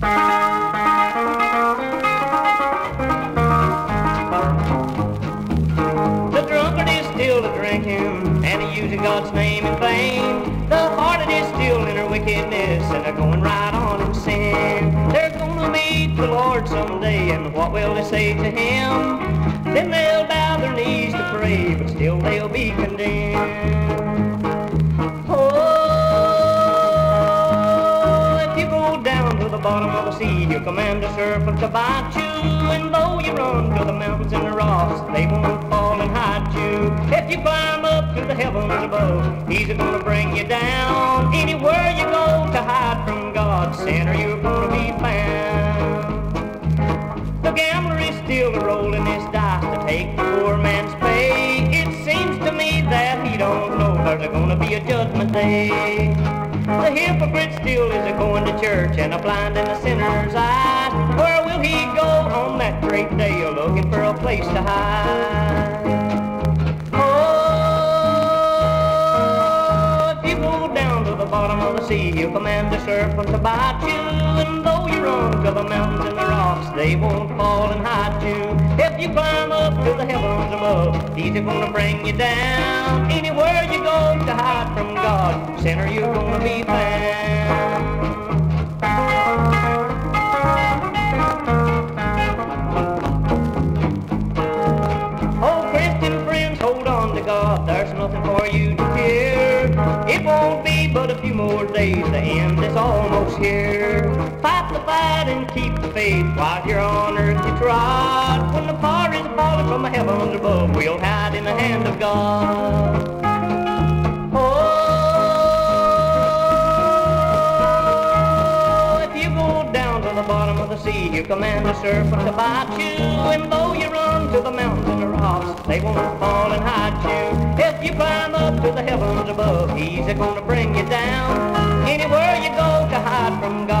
The drunkard is still a drinking, and he using God's name in vain. The hearted is still in her wickedness, and they're going right on in sin. They're gonna meet the Lord someday, and what will they say to him? Then they'll bow their knees to pray, but still they'll be condemned. Bottom of the sea, you'll command a to bite you. And though you run to the mountains and the rocks, they won't fall and hide you. If you climb up to the heavens above, he's gonna bring you down. Anywhere you go to hide from God, sinner, you're gonna be found. The gambler is still rolling his dice to take the poor man's pay. It seems to me that he don't know there's gonna be a judgment day. Hypocrite still is a going to church and a blind in the sinner's eyes. Where will he go on that great day, looking for a place to hide? Oh, if you go down to the bottom of the sea, he'll command the serpent to bite you. And though you run to the mountains and the rocks, they won't fall and hide you. If you climb up to the heavens above, he's gonna bring you down. Anywhere you go to hide Sinner, you're gonna be found. Oh, Christian friends, hold on to God. There's nothing for you to fear. It won't be but a few more days. The end is almost here. Fight the fight and keep the faith while you're on earth you trod. When the fire is falling from the heavens above, we'll hide in the hand of God. The bottom of the sea, you command the serpent to bite you. And though you run to the mountains the rocks, they won't fall and hide you. If you climb up to the heavens above, he's gonna bring you down. Anywhere you go to hide from God,